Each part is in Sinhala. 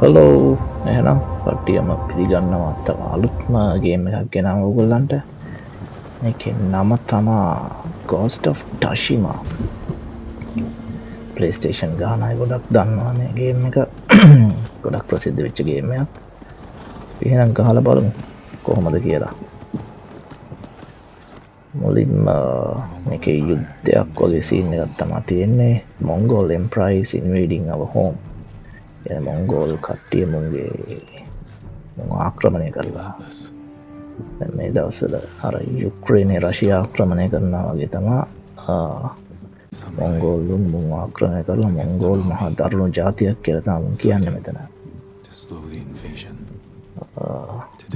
හලෝ එහනම් පට්ටියම පිළිගන්නවා. තම අලුත්ම ගේම එකක් ගෙනම ඔගොල්ලන්ට එක නම තමා ගෝස්ට ටශිමා පලේස්ටේෂන් ගානයි ගොඩක් දන්නවානේ ගේම එක. ගොඩක් ප්‍රසිද්ධ වෙච්ච ගේමයක් එහෙනම් ගහල බලමු. කොහොමද කියලා. මුලින්ම එක යුද්ධයක් වගේ සින්න එකත් තමා තියෙන්නේ. මොංගෝල් එම්ප්‍රයිස් ඉන්වේඩිං අව හෝම් මොංගෝල් කට්ටිය මුන්ගේ ආක්‍රමණය කරලා මේ දවසල අර යුක්්‍රේණය රශී ආක්‍රමණය කරනා වගේ තමා මොංගෝල්ලුම් මුං ආක්‍රමය කරලා මොංගෝල් මහා දරුණු ජාතියක් කියලතාමුන් කියන්න මෙතන.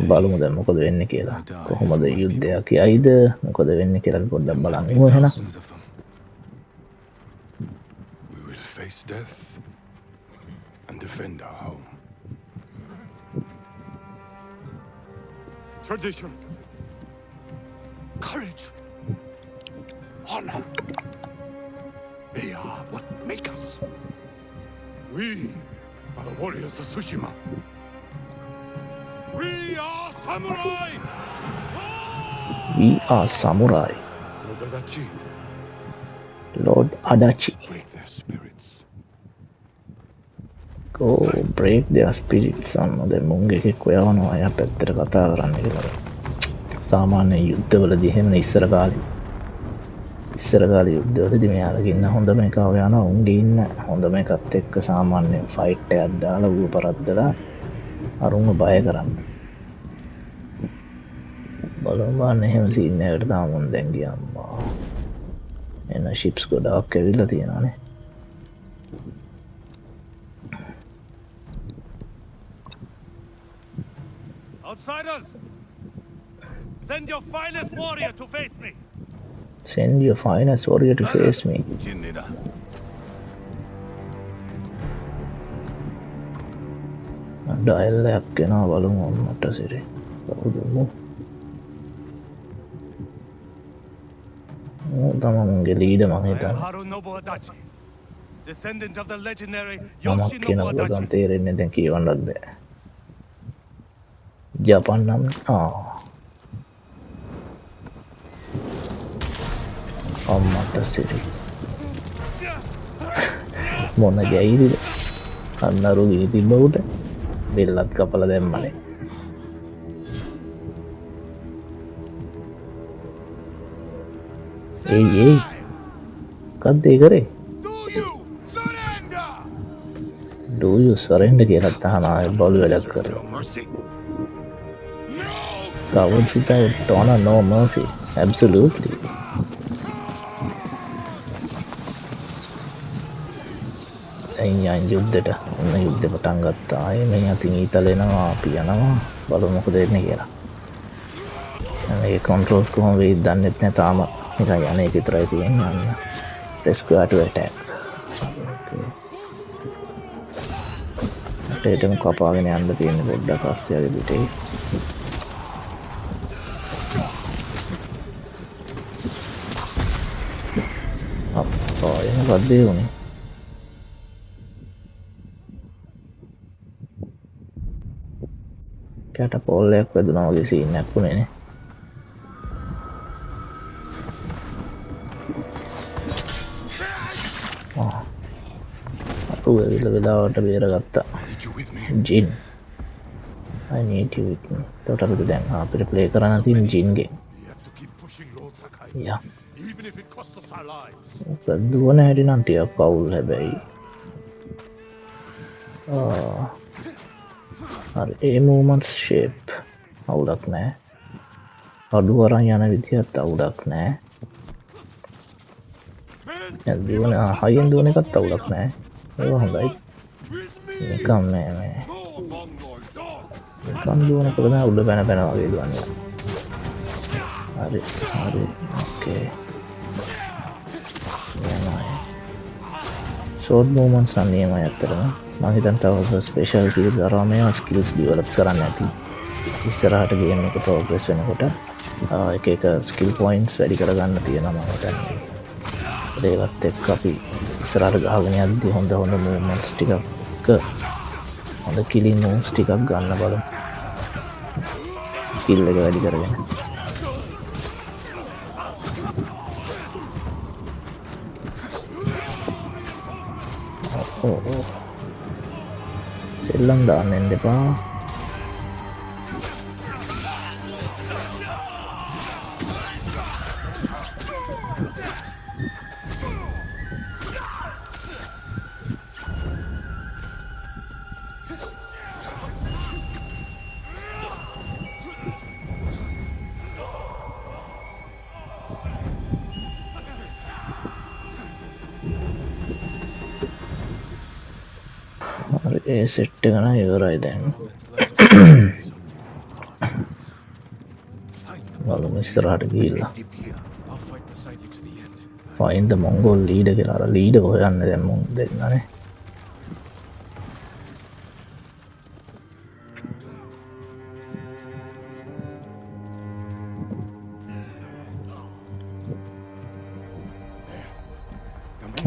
බලමු දැ මොකද වෙන්න කියලා. කොහොමද යුද්ධයක් අයිද මොකද වෙන්න කියලා පොඩ්ඩක් බලන්න හෙන face death and defend our home. Tradition, courage, honor. They are what make us. We are the warriors of Tsushima. We are samurai! We are samurai. Lord Adachi, Lord Adachi. break their spirits. Go break their spirits අන්න දැන් මුන්ගේ එකෙක් ඔයවනවා අය පැත්තට කතා කරන්න කියලා සාමාන්‍ය යුද්ධවල දිහෙම ඉස්සර කාලේ ඉස්සර කාලේ යුද්ධවලදී මෙයාලගේ ඉන්න හොඳම එක ඔයාලා උන්ගේ ඉන්න හොඳම එකත් එක්ක සාමාන්‍ය ෆයිට් එකක් දාලා ඌව පරද්දලා අරුන්ව බය කරන්න බලමු බලන්න එහෙම සීන් එකකට තාම උන් දැන් ගියා අම්මා එන ෂිප්ස් ගොඩාක් ඇවිල්ලා තියෙනවානේ Outsiders! Send your finest warrior to face me! Send your finest warrior to face me. Jinnida. ඩයිල්ලයක් කෙනා බලමු ඔන්නට සිරේ කවුදමු තම මුන්ගේ ලීඩ Yoshinobu කියන ගොදන් Adachi. තේරෙන්නේ දැන් කියවන්නත් බෑ ජපන් නම් ආ. අම්මට සිරි. මොන ජැයිරිද අන්නරු දී තිබ්බවුට බෙල්ලත් කපල දැම්මනේ ඒයි ඒයි කද්දේ කරේ? Do you surrender? දූයු සොරෙන්ඩ කියලත් තහනාය බලු වැඩක් කර Your mercy. No! කවුන් සිතයි ටොන නෝ මර්සි ඇබ්සලූටලි ඇයියන් යුද්ධට ඔන්න යුද්ධ පටන් ගත්තා. අය මේ අතින් ඊතලෙනවා අපි යනවා. බලමොක දෙන්න කියලා. ඒ කොන්ට්‍රෝස් කොහොම වේ දන්නෙත් නෑ තාම. එක යන එක විතරයි තියෙන් යන්න ටෙස්කයාට වැටක් ටේටම කපාගෙන යන්න තියෙන පොඩ්ඩ කස්සයගේ පිටේ. අපා එන පද්දේ වුණේ කැට පොල්ලයක් වැදුනා වගේ සීනයක් වුණේනේ අපු ඇවිල්ල වෙලාවට බේර ගත්තා Need you with me? ජින් අනීටවිත්ම තොට අපිට දැන් අපිට ප්ලේ කරන්න තින් ජින්ගේ We දුවන හැටි නන්ටියක් පවුල් හැබැයි. ඒ මූමන්ස් ශේප් අවුලක් නෑ. අඩු වරන් යන විදිහත් අවුලක් නෑ. දුවන හයිෙන් දුවන එකත් අවුලක් නෑ. ඒ හොඳයි! නිකම් නෑ මේ! නිකම් දුවන කරන උඩ පැන පැන වගේ දුවන්න. හරි හරි ඕකේ සෝඩ් මූමන් සන්නේම ඇත්තරම මහිතන් තව ස්පේෂල් කිල් දරාමය ස්කිල්ස් දිවලප් කරන්න ඇති. ඉස්සරහට ගේම එක පෝග්‍රෙස් වෙනකොට එක එක ස්කිල් පොයින්ස් වැඩි කරගන්න තියෙන මතන්නේ ඒවත් එක් අපි ඉස්සරට ගාගෙන අද්දි හොඳ හොඳ මූමන්ස් ටිකක් හොඳ කිලින් මූස් ටිකක් ගන්න බලමු. කිල් එක වැඩි කරගෙන. ඔව්, ඔව්. සෙල්ලම් දාන්න එන්න සෙට්ට ගන ඉවරයි දැන් බලමු ඉස්සරහට ගිහිල්ලා Deep here. I'll fight beside you to the end. පයින්ද මොංගොල් ලීඩ කියලා අර ලීඩ හොයන්න දැන් මුන් දෙන්නනේ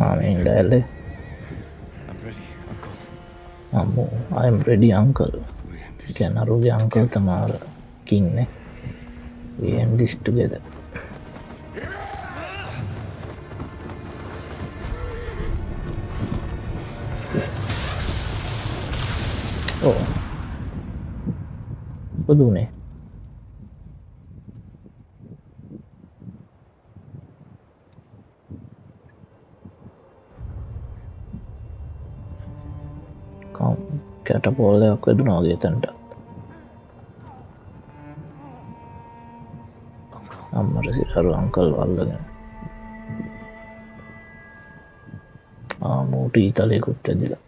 ආමෙන් ඩැල්ලේ I'm ready, Uncle. අම්මෝ I'm ready uncle We end this. කියන්න අරුගේ අංකල් තමාර කින්න ලිස් ටුගෙද ඕ බොදුනේ. කැට පෝල්ලයක් වෙදුනාගේ තැන්ට. Uncle. අම්මට සිරරු අංකල් වල්ලගෙන. ආමූට ඊතලයකුත් ඇදිලා.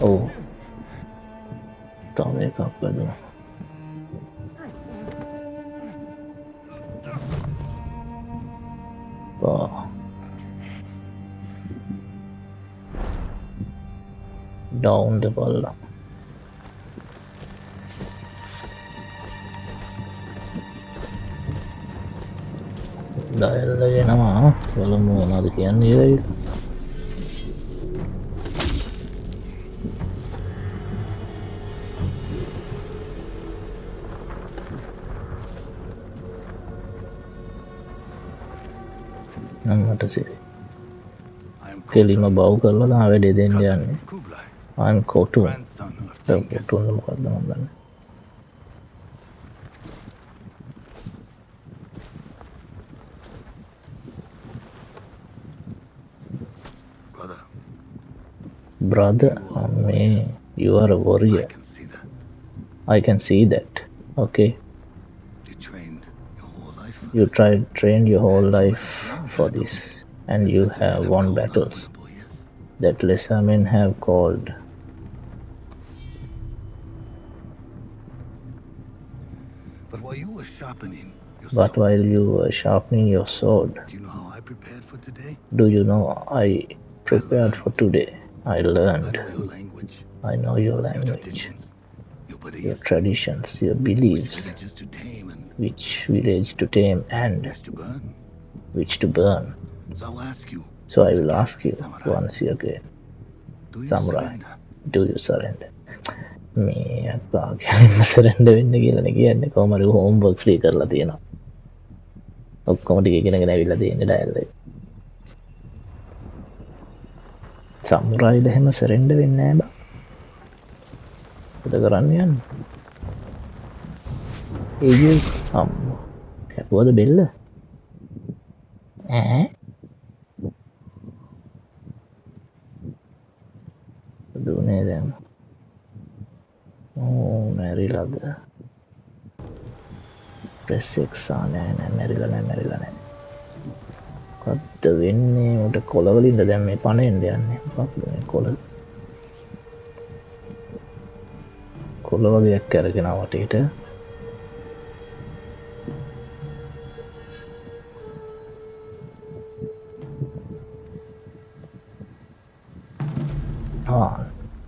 ඔවු. තම එකක් වැදුන ඩවුන්ද පල්ලා ඩයල්ලගෙනවා බලමු මොනාද කියන්නේ සිරි I am කෙලිම බව් කරලා වැඩේ දෙන්න යන්නේ i'm ده كوتون المقدمة منه brother. Brother, man you are a warrior. I can see that, I can see that. okay. You trained your whole life for you tried trained your whole life for this. And you have won battles. that lesser men have called. but sword, while you were sharpening your sword do you know how I prepared for today? do you know I prepared for today I I learned know your language, I know your your language traditions, your your beliefs, traditions your which beliefs villages to tame and which village to tame and which to burn. which to burn So I'll ask you, so I will ask you Samurai. once again do you Samurai. surrender? do you surrender මේ අක්කා ගැනීම සරෙන්ඩ වෙන්න කියලන කියන්න කොමර හෝම්බොක් ලී කරලා තියෙනවා ඔක්කොමටි ගෙනගෙන ඇවිල්ල තියෙන ඩැල්ල සමුරයිද හෙම සරෙන්ඩ වෙන්න බ. එද කරන්න යන්න? ඒ අම් කැපුවද බෙල්ල? ඈ? දුනේ දැන්. ඕ මැරිලද ප්‍රෙස්සෙක්සා නෑ නෑ මැරිල නෑ මැරිල නෑ. කත්ත වෙන්නේ? මට කොලවලින්ද දැම් මේ පණෙන්ට යන්නේ? පක් කොල කොල්ල වගේයක් කැරගෙන වටේට.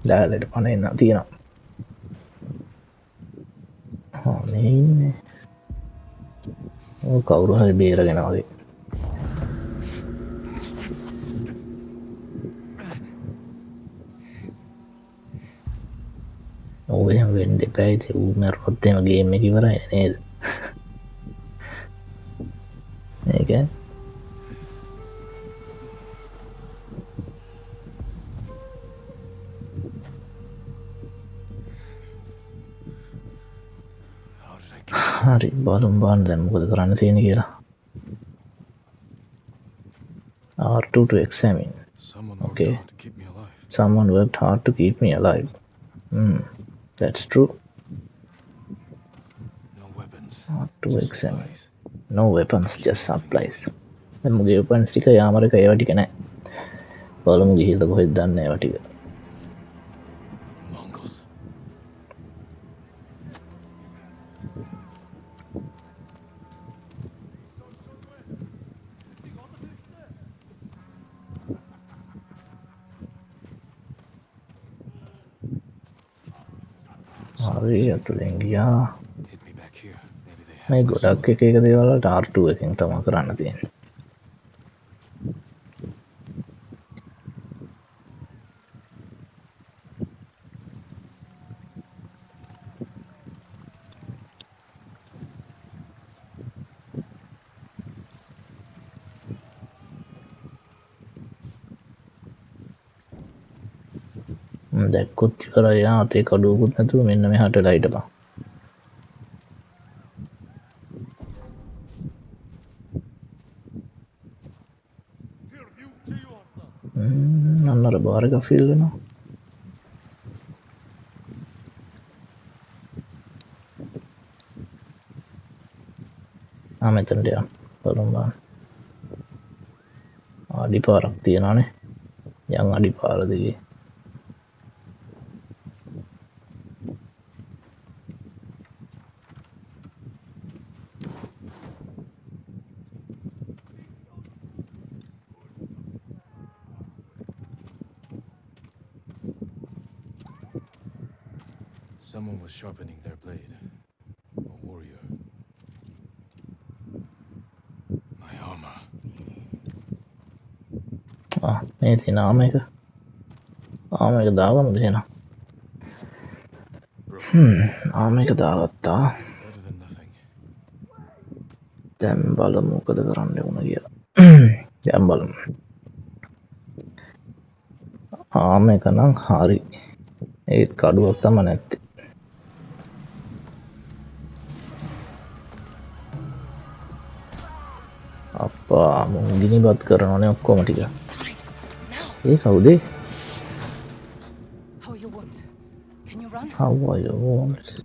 ඩෑලට පණ එන්න තියෙනවා මේ ඉන්නේ ඕ කවුරු හරි බේරගෙන වගේ. ඔහම වෙන්ඩ පැයිති ඌ මැරොත්තෙම ගේම කිවරයි නේද? ඒක හරි බලුම් බාන්න දැම්මකොද කරන්න තියෙන කියලා R2 to examine Someone worked Okay. hard to keep me alive. someone worked hard to keep me alive mm, that's true No weapons. R2 just examine supplies. no weapons just supplies මුගේ උපන්ස් ටික යාමරක ඒවා ටික නෑ බලමු ගිහිල්ද කොහෙද දන්න ඒවා ටික හරි ඇතුළෙන් ගියා. මේ ගොඩක් එක එක දේවල්ට R2 එකින් තම කරන්න තියෙන කර යා අතේ කඩුවකුත් නැතුව මෙන්න මෙහට ලයිටපා Here, you to yourself. අන්නර බාරක ෆිල් වෙනවා. ආමතන්ට යම් බලුම්බාන් අඩි පාරක් තියෙනනේ යං අඩි පාරදිගේ Someone sharpening their blade. A warrior. My armor. ආ, මේ තින ආම එක ආම එක දාගම දෙෙන ආම එක දාගත්තා. දැම් බලමෝකද කරන්න වුණ කියලා දැම් බලමු ආම එක නම් හරි ඒත් කඩුවක් තම නැත්තේ गिनी बात कर रहा हूँ आपको मटिका ये Saudi How are your wounds?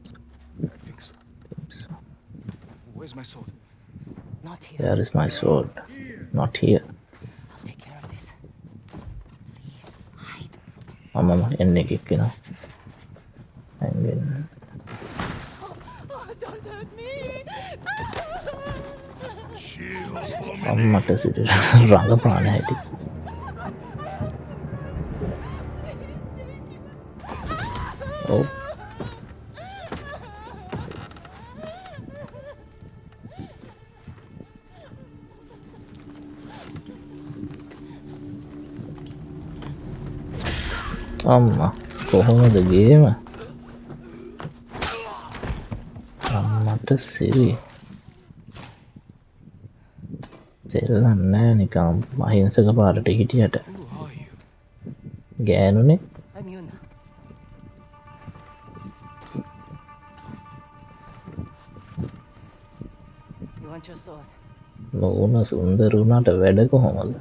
Where's my sword? Not here. There is my sword. Not here. I'll take care of this. Please hide. I'm on any kick, you know. අම්මට සිට රඟපාන හැටි ඔව්. අම්මා කොහොමද ගේම? අම්මට සිරි. සෙල්ලන්නෑ නිකම් මහිංසක පාරට හිටියට? ගෑනුනේ I'm Yuna. You want your sword? නොවන සුන්දර වුණට වැඩ කොහොමද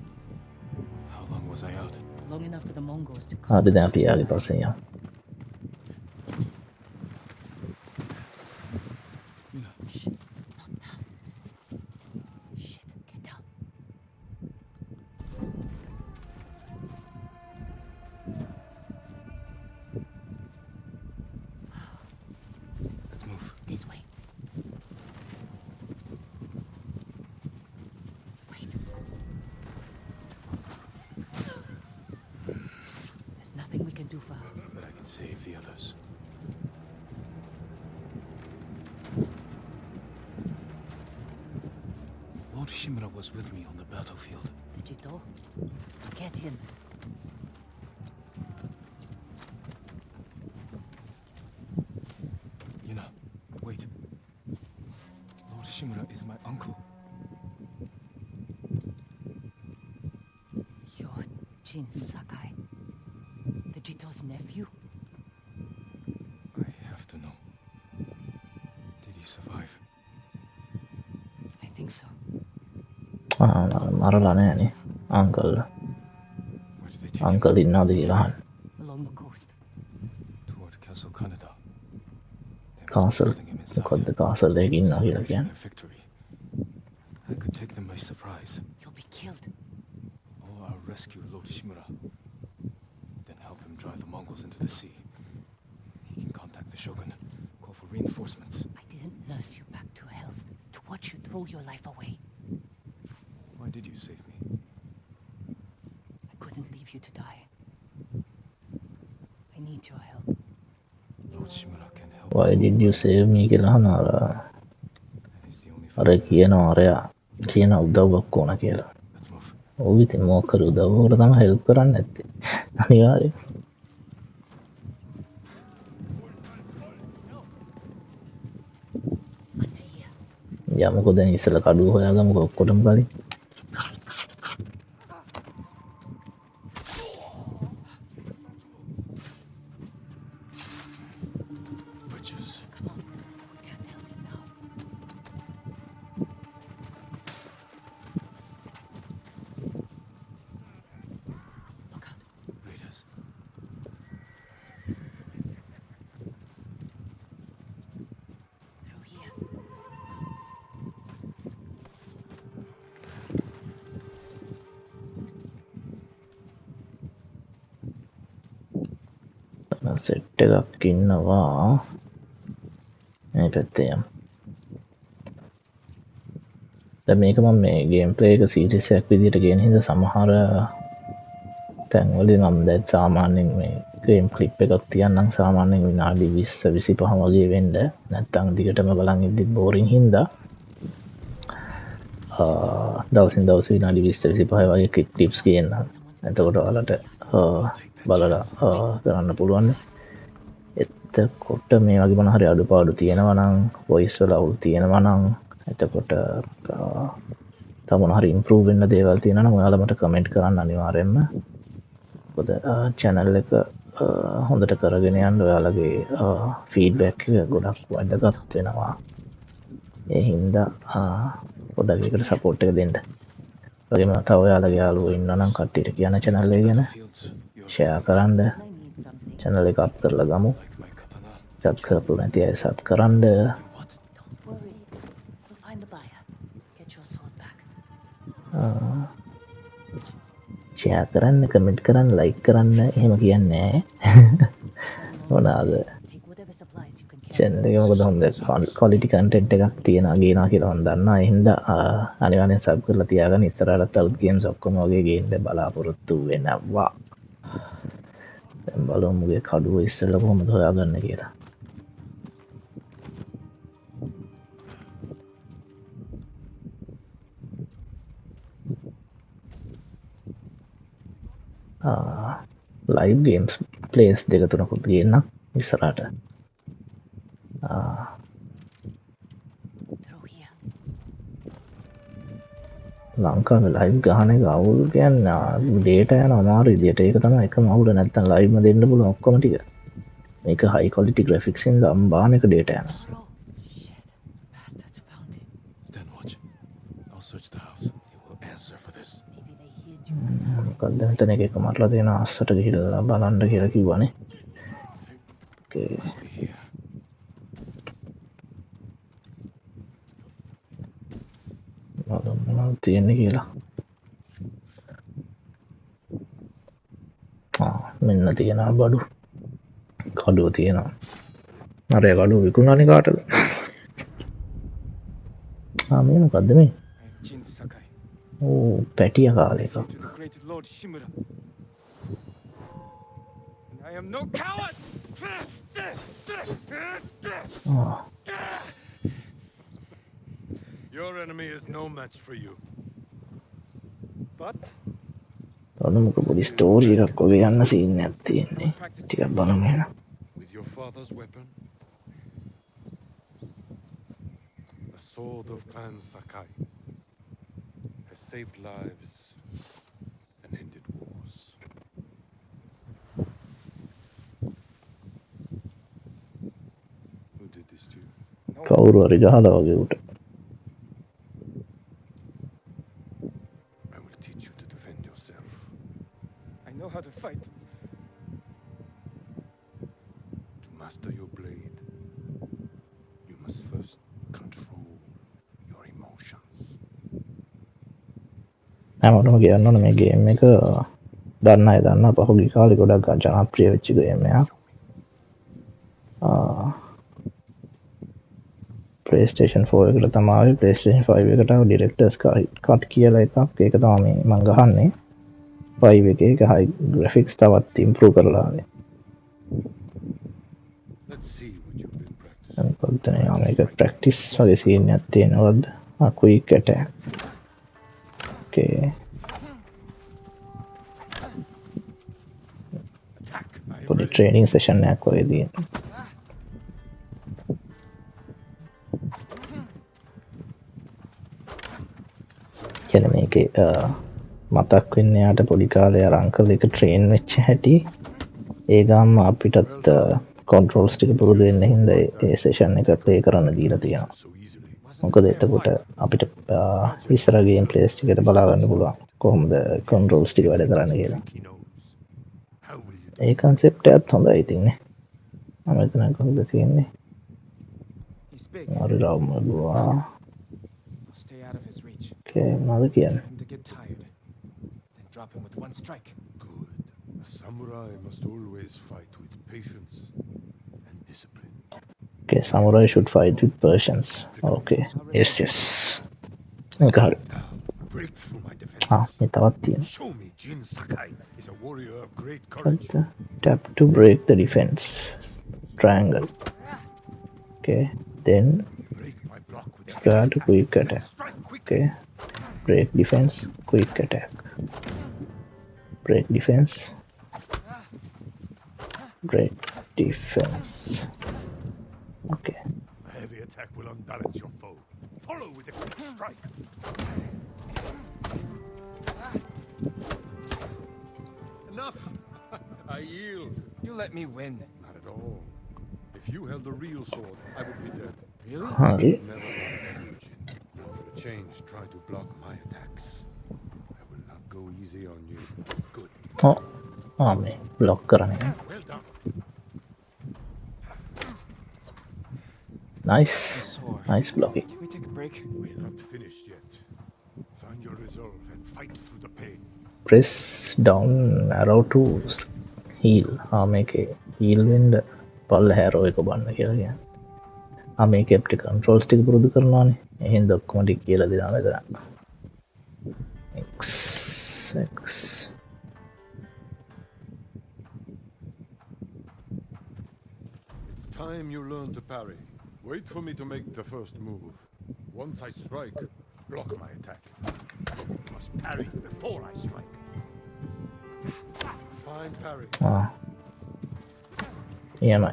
How long was Shimra was with me on the battlefield. Jito, get him. Yuna, wait. Lord Shimura is my uncle. You're Jin Sakai, the Jito's nephew? Toward Castle Kaneda. They must be castle holding him inside. කොද්ද කාසල් එක ඉන්නවා කියලා Celebrating කියන්න their victory. I could take them by surprise. You'll be killed. Or I'll rescue Lord Shimura. Then help him drive the Mongols into the sea. He can contact the Shogun, call for reinforcements. I didn't nurse you back to health to watch you throw your life away. Why did you save me? I couldn't leave you to die. I need your help. Lord Shimura can help. why did you save me කියලා අහනවා And he's the only අර කියනවා අරයා කියන උදව්වක් ඕන කියලා Let's move. ඔව් ඉතින් මොකර උදව්වකට තමයි හෙල්ප් කරන්න ඇත්තේ අනිවාර්යෙන් Under here. යමුකෝ දැන් ඉස්සෙල්ලා කඩුව හොයාගමුකෝ ඔක්කොටම කලින් සෙට් එකක් ඉන්නවා. මේ පැත්තේ යමු. දැන් මේක මම මේ ගේම් ප්ලේ එක සීරියස් එකක් විදිහට ගෙන හින්දා සමහර තැන්වලදී මම දැන් සාමාන්‍යයෙන් මේ ගේම් ක්ලිප් එකක් තියන්නම් සාමාන්‍යයෙන් විනාඩි 20 25 වගේ වෙන්න. නැත්නම් දිගටම බලන් ඉද්දි බෝරින් හින්දා. ආ, දවසින් දවස විනාඩි 20 25 වගේ ක්ලිප් ක්ලිප්ස් කියන්නම්. එතකොට ඔයාලට ආ, බලලා ආ, කරන්න පුළුවන් එතකොට මේ වගේ මොන හරි අඩුපාඩු තියෙනවා නම් වොයිස් වල අවුල් තියෙනවා නම් එතකොට තමන හරි ඉම්පරූ වෙන්න දේවල් තියෙන නම් ඔයාලා මට කමෙන්ට් කරන්න අනිවාර්යෙන්ම මොකද චැනල් එක ආ, හොඳට කරගෙන යන්න ඔයාලගේ ෆීඩ්බැක් එක ගොඩක් වැදගත් වෙනවා ඒ හින්දා ආ, පොඩ්ඩක් ඒකට සපෝට් එක දෙන්න වගේම තව ඔයාලගේ යාළුවෝ ඉන්නවා නම් කට්ටියට කියන්න channel එක ගැන Fields. Your ෂෙයා කරන්න I need something. channel එක අප් කරලා ගමු like my katana. සබ් කරපු නැති අය සබ් කරන්න What? Don't worry. We'll find the buyer. Get your sword back. Share කරන්න කමෙන්ට් කරන්න ලයික් කරන්න එහෙම කියන්නේ මොනාද Take whatever supplies you can carry. චැනල එක මොකද හොඳ කොලිටි කන්ටෙන්ට් එකක් තියෙන ගේනා කියලා හොඳ දන්නා එහින්ද අනිවාර්යෙන් සබ් කරලා තියාගන්න ඉස්සරහට අලුත් ගේම්ස් ඔක්කොම වගේ ගේන්න බලාපොරොත්තු වෙනවා දැන් බලමු මුගේ කඩුව ඉස්සෙල්ලා කොහොමද හොයාගන්න කියලා ලයිව් ගේම්ස් ප්ලේස් දෙක තුනකුත් ගන්න ඉස්සරට Through here. ලංකාව ලයිව් ගහන එක අවුල් කියන්න ඩේට යන අමාරු ඉදිට ඒක තම එක මවුල නැත්තන් ලයිම දෙන්න පුල ඔක්කොමටික මේක හයි කොලිටි ග්‍රෆික්සින් ලම්බාන එක ඩේට යන මොකක්ද හිතන එක මටලා තියෙන අස්සට ගිහිල්ලා බලන්ඩ කියලා කිව්වනේ. Okay. Must be here. බලමු මොනවද තියෙන්නේ කියලා. ආ, මෙන්න තියෙනවා බඩු. කඩුව තියෙනවා. අරය කඩුව විකුණනි කාටද? ආ, මේ මොකක්ද මේ I am Jin Sakai, O පැටිය. But බලමුක පොඩි ස්ටෝරී එකක් වගේ යන්න සීන්න ඇත්තියෙන්නේ ටිකක් බලමෙන sword of Clan Sakai saved lives, and ended wars. Who did this to you? No. Kauru Arijahada was. හැමටම කියන්න ඕන මේ ගේම් එක. දන්න දන්න පහුගි කාලි ගොඩක් ජනප්‍රිය වෙච්චි ගේමයක් පලේස්ටේෂන් ෆෝ එකට තමාව පලේස්ටේෂන් 5 එකට ඩිරෙක්ටර්ස් කට් කියලා එකක්. ඒක තම මංගහන්නේ පයි එක එක හයි ග්‍රෆික්ස් තවත් ඉම්පරූ කරලාවේ. පොත්තන යාම එක ප්‍රක්ටිස් වගේ සීන ඇත්තේනවද අකුයි කැට පොඩි ready. ට්‍රේනිං සේෂන්යක් වගේ දී කියන මේක මතක් වෙන්න යාට පොඩි කාලය අරංකල එක ට්‍රේන් වෙච්ච හැටි ඒගම් අපිටත් කොන්ට්‍රෝල්ස් ටික පුරුදු වෙන්න හින්ද ඒ සේෂන් එක ප්ලේ කරන්න දීලා තියෙනවා So easily. මොකද එතකොට අපිට ඉස්සරගේම් පලේස් ටිකට බලාගන්න පුළුවන් කොහොමද කොන්ට්‍රෝල්ස් ටික වැඩ කරන්න කියලා Ei konseptet hondaitin. Mä tänään koulutettiin, niin... Mä olin raumaa kuvaa. Okei, mä olin kielen. Drop him with one strike. Good. A samurai must always fight with patience and discipline. Okay, samurai should fight with patience. Okay. Yes, yes. Got it. Break through my defenses. Ah, Jin Sakai is a warrior of great courage. Tap to break the defense. Triangle. Okay. Then Break my block with square to quick attack. Okay. Break defense, quick attack. Break defense. Break defense. Okay. A heavy attack will unbalance your foe. Follow with a quick strike. Enough! I yield. You let me win. Not at all. If you held a real sword, I would be dead. Really? Really? Never For a change, try to block my attacks. I will not go easy on you. Good. Oh, oh me blocker me. Ah, well done. Nice. Nice blocking. Can we take a break? We're not finished yet. Find your resolve and fight through the pain. press down arrow to heal ආ මේකේ heal වෙන්න පල්ල හැරෝ එක බන්න කියලා කියන ආ මේක අපිට කන්ට්‍රෝල්ස් ටික පුරුදු කරනවානේ එහෙනම් ඔක්කොම ටික කියලා දෙනවා මෙතන x x It's time you learn to parry. Wait for me to make the first move. Once I strike, block my attack. You must parry before I strike. Fine parry. ආ එහෙමයි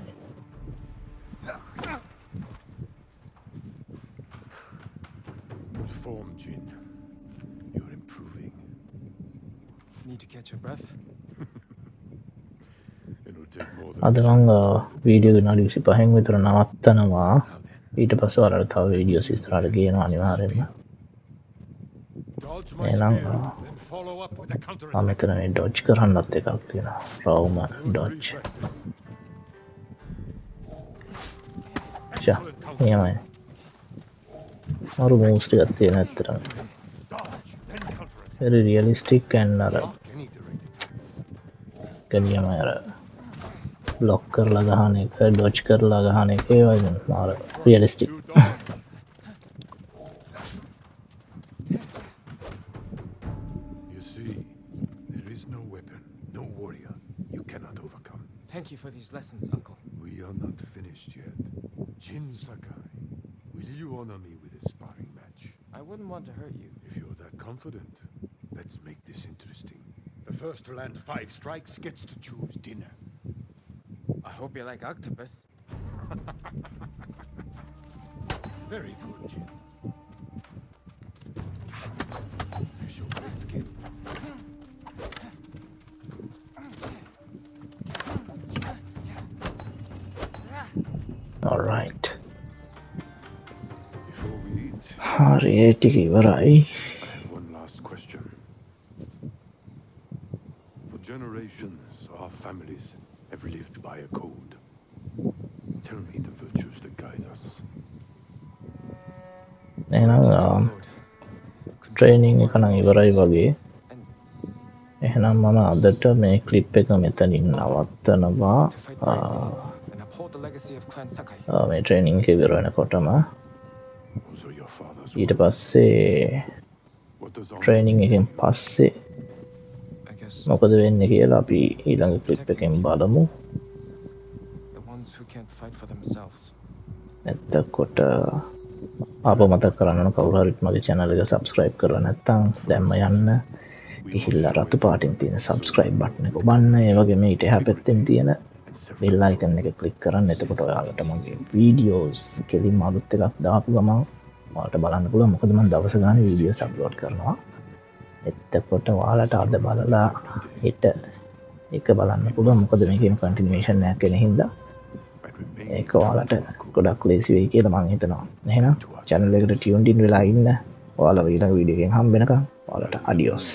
Good form, Jin. You're improving. Need to catch your breath? It'll take more than අද මං වීඩියෝ විනාඩි විසි පහෙන් විතර නවත්තනවා ඊට පස්ස වරට තව වීඩියෝ සිස්තරට කියන අනිවාරෙන්ම dodge මෙතන මේ ඩොජ් කරන්නත් එකක් තියෙන රවම ඩොජ් ෂා නියමයි මරු මූස්ටිකත් තියෙන ඇත්තරම Dodge, then counter attack. Very realistic ඇන්න අර Block any directed hits. ගනියම අර බ්ලොක් කරලා ගහන එක ඩොච් කරලා ගහන එක ඒ වගේ මාර realistic to hurt you. If you're that confident, let's make this interesting. The first to land five strikes gets to choose dinner. I hope you like octopus. Very good, Jim. You show good skin. හරි ඒ ටික ඉවරයි. Generations, our families have lived by a code. Tell me the virtues that guide us. එහෙනම් ට්‍රේනිං එක නම් ඉවරයි වගේ. එහෙනම් මම අදට මේ කලිප් එක මෙතනින් නවත්තනවා. මේ ට්‍රේනිං එක ඉවර වෙනකොටම ඊට work. පස්සේ What does honor ට්‍රේනිං එකෙන් පස්සේ I guess මොකද වෙන්න කියලා අපි ඊළඟ කලිප් එකෙන් බලමු the ones who can't fight for themselves. එතකොට අප මතක් කරන්න කවුහරිත් මගේ චැනල එක සබස්ක්‍රයිබ් කර නැත්තං දැම්ම යන්න ඉහිල්ල රතු පාටින් තියෙන සබස්ක්‍රයිබ් බට්න එක බන්න ඒවගේ මේ ඉට හැ පැත්තෙන් තියෙන and self බෙල්ලායිකන්න එක කලික් කරන්න එතකොට ඔයාලට මගේ වීඩියෝස් කෙලින් අලුත් එකක් දාපු ගමන් වාට බලන්න පුළ මොකදම දවස ගන වීඩියෝ සබ්ලෝඩ් කරනවා. එත්තකොට වාලට අද බලලා හිට එක බලන්න පුළුව මොකද මේකම කටිනේෂන් නෑ කෙන හින්දා but remain ඒක වාලට ගොඩක් ලේසි වෙයි කියල මං හිතනවා. එහෙනම් චැනලෙකට ටියුන්ටින් වෙලා ඉන්න. ඔයාල ඊට වීඩියගෙන් හම් වෙනක ඔයාලට අඩියෝස්